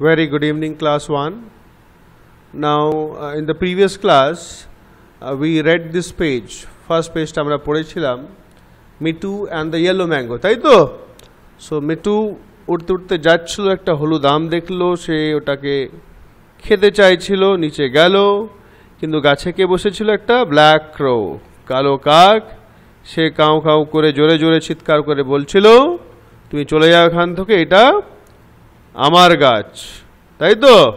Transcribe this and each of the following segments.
Very good evening, class 1. Now, uh, in the previous class, uh, we read this page. First page আমরা পড়েছিলাম Mitu and the yellow mango তাই তো so me too উঠতে উঠতে যাচ্ছিল একটা হলুদ আম দেখল সে ওটাকে খেতে চাইছিল নিচে গেল কিন্তু গাছে কে বসেছিল একটা ব্ল্যাক ক্রো কালো কাক সে কাউ কাউ করে জোরে জোরে চিৎকার করে বলছিল তুমি চলে যাও এখান থেকে এটা আমার গাছ। তাই তো?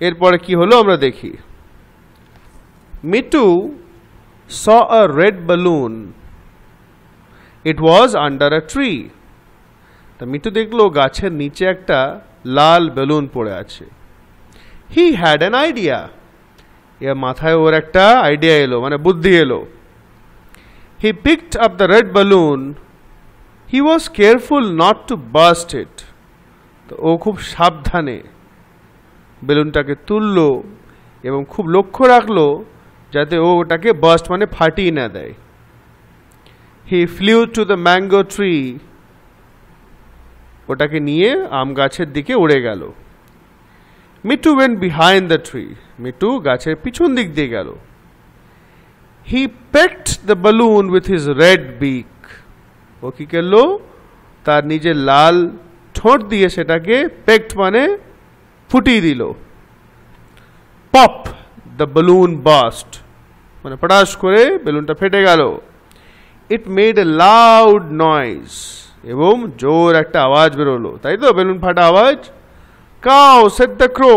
এরপরে কি হলো আমরা দেখি। Mitu saw a red balloon. It was under a tree তা মিটু দেখল গাছের নিচে একটা লাল বেলুন পড়ে আছে। হি হ্যাড অ্যান আইডিয়া এর মাথায় ওর একটা আইডিয়া এলো মানে বুদ্ধি এলো। He picked up the red balloon. He was careful not to burst it তো ও খুব সাবধানে বেলুনটাকে তুললো এবং খুব লক্ষ্য রাখল যাতে ও ওটাকে বাস্ট মানে ফাটিয়ে না দেয়। He flew to the mango tree ওটাকে নিয়ে আম গাছের দিকে উড়ে গেল। Mitu went behind the tree Mitu গাছের পিছন দিক দিয়ে গেল। He pecked the balloon with his red beak ও কি করল? তার নিজের লাল ঠোঁট দিয়ে সেটাকে পেক্ট মানে ফুটিয়ে দিল। পপ দ্য বেলুন বাস্ট মানে পটাশ করে বেলুনটা ফেটে গেল। It made a loud noise এবং জোর একটা আওয়াজ বেরোলো। তাই তো? বেলুন ফাটা আওয়াজ? Caw said the crow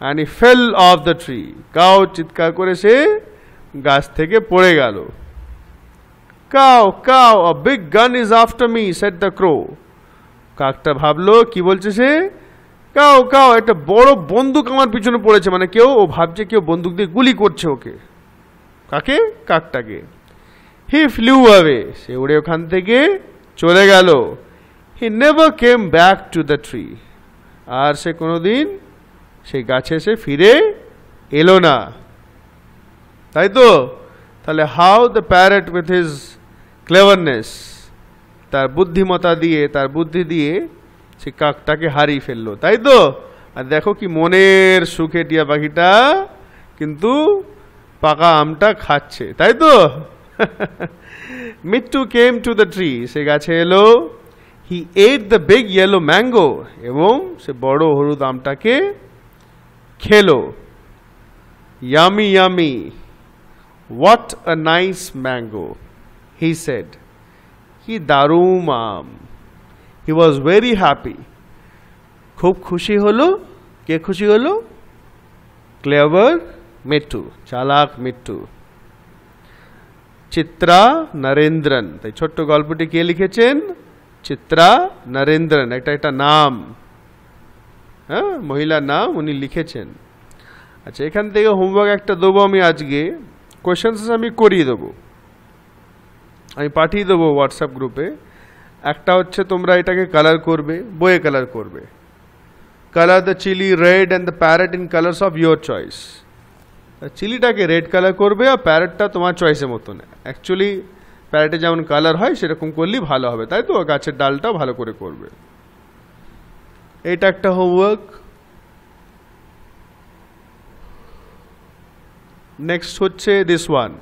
and he fell off the tree caw চিৎকার করে সে গাছ থেকে পড়ে গেল। Caw caw a big gun is after me said the crow কাকটা ভাবলো, কি বলছে সে? কাও কাও, একটা বড় বন্দুক আমার পিছনে পড়েছে। মানে কেউ, ও ভাবছে কেউ বন্দুক দিয়ে গুলি করছে ওকে। কাকে? কাকটাকে। হি ফ্লিউ হবে সে উড়ে ওখান থেকে চলে গেল। He never came back to the tree আর সে কোনোদিন সেই গাছে এসে ফিরে এলো না। তাই তো? তাহলে how the parrot with his cleverness তার বুদ্ধিমতা দিয়ে, তার বুদ্ধি দিয়ে সে কাকটাকে হারিয়ে ফেলল, তাই তো? আর দেখো কি মনের সুখে টিয়া পাখিটা কিন্তু পাকা আমটা খাচ্ছে, তাই তো? Mittu came to the tree সে গাছে এলো he ate the big yellow mango এবং সে বড় হলুদ আমটাকে খেলো। Yummy yummy what a nice mango he said কি দারুম আম হি ওয়াজ ভেরি হ্যাপি খুব খুশি হলো। কে খুশি হলো? ক্লেভার মিট্টু চালাক মিট্টু চিত্রা নরেন্দ্রন। তাই ছোট্ট গল্পটি কে লিখেছেন? চিত্রা নরেন্দ্রন একটা একটা নাম। হ্যাঁ মহিলার নাম উনি লিখেছেন। আচ্ছা এখান থেকে হোমওয়ার্ক একটা দেবো আমি আজকে। কোয়েশ্চেন্স আমি করিয়ে দেবো। আমি পাঠিয়ে দেবো হোয়াটসঅ্যাপ গ্রুপে একটা হচ্ছে তোমরা এটাকে কালার করবে, বইয়ে কালার করবে। Colour the chilli red and the parrot in colours of your choice চিলিটাকে red colour করবে আর প্যারেটটা তোমার চয়েসের মতন। অ্যাকচুয়ালি প্যারেটে যেমন কালার হয়, সেরকম করলেই ভালো হবে, তাই তো? গাছের ডালটাও ভালো করে করবে। এটা একটা হোমওয়ার্ক নেক্সট হচ্ছে this one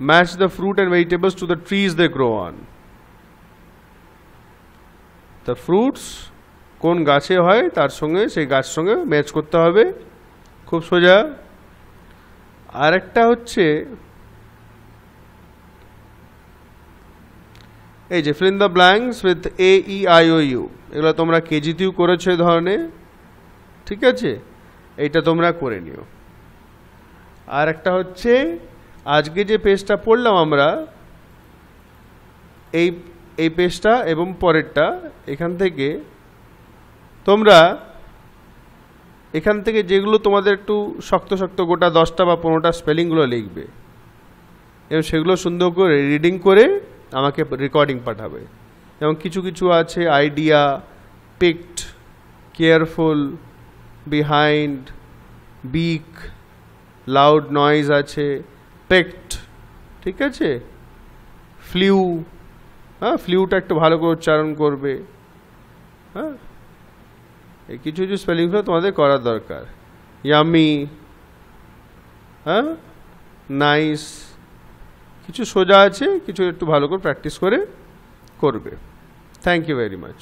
match the fruit and vegetables to the trees they grow on. The fruits, কোন গাছে হয়, তার সঙ্গে সেই গাছ সঙ্গে ম্যাচ করতে হবে। খুব সোজা। আরেকটা হচ্ছে, এই যে fill the blanks with A E I O U এগুলো তোমরা কেজিতেও করেছ এই ধরনের। ঠিক আছে? এইটা তোমরা করে নিও। আর একটা হচ্ছে আজকে যে পেজটা পড়লাম আমরা, এই এই পেজটা এবং পরেরটা, এখান থেকে তোমরা এখান থেকে যেগুলো তোমাদের একটু শক্ত শক্ত গোটা দশটা বা পনেরোটা স্পেলিংগুলো লিখবে, এবং সেগুলো সুন্দর করে রিডিং করে আমাকে রেকর্ডিং পাঠাবে। এবং কিছু কিছু আছে idea picked careful behind beak loud noise আছে পেক্ট ঠিক আছে? ফ্লিউ হ্যাঁ ফ্লিউটা একটু ভালো করে উচ্চারণ করবে হ্যাঁ? এই কিছু কিছু স্পেলিংগুলো তোমাদের করার দরকার। ইয়ামি হ্যাঁ? নাইস কিছু সোজা আছে, কিছু একটু ভালো করে প্র্যাকটিস করে করবে। Thank you very much